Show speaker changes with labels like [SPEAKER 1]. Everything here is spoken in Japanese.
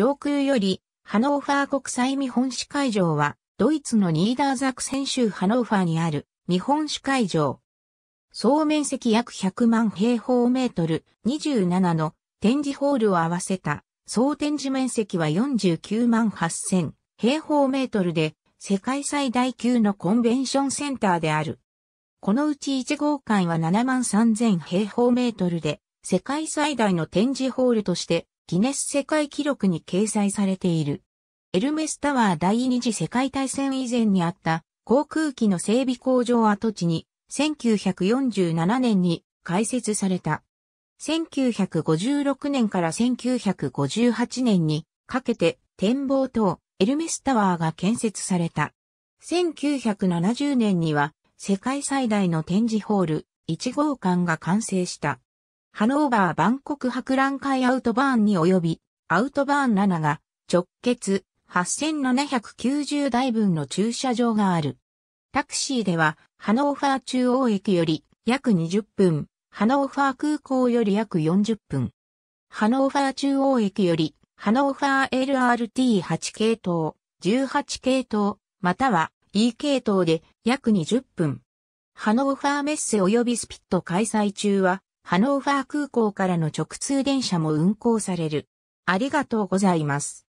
[SPEAKER 1] 上空より、ハノーファー国際見本市会場は、ドイツのニーダーザクセン州ハノーファーにある見本市会場。総面積約100万平方メートル、27の展示ホールを合わせた総展示面積は49万8000平方メートルで世界最大級のコンベンションセンターである。このうち1号館は7万3000平方メートルで世界最大の展示ホールとしてギネス世界記録に掲載されている。エルメスタワー第二次世界大戦以前にあった航空機の整備工場跡地に1947年に開設された。1956年から1958年にかけて展望塔エルメスタワーが建設された。1970年には世界最大の展示ホール1号館が完成した。ハノーバーバンコク博覧会アウトバーンに及びアウトバーン7が直結8790台分の駐車場がある。タクシーでは、ハノーファー中央駅より約20分、ハノーファー空港より約40分。ハノーファー中央駅より、ハノーファー LRT8 系統、18系統、または E 系統で約20分。ハノーファーメッセ及び CeBIT 開催中は、ハノーファー空港からの直通電車も運行される。ありがとうございます。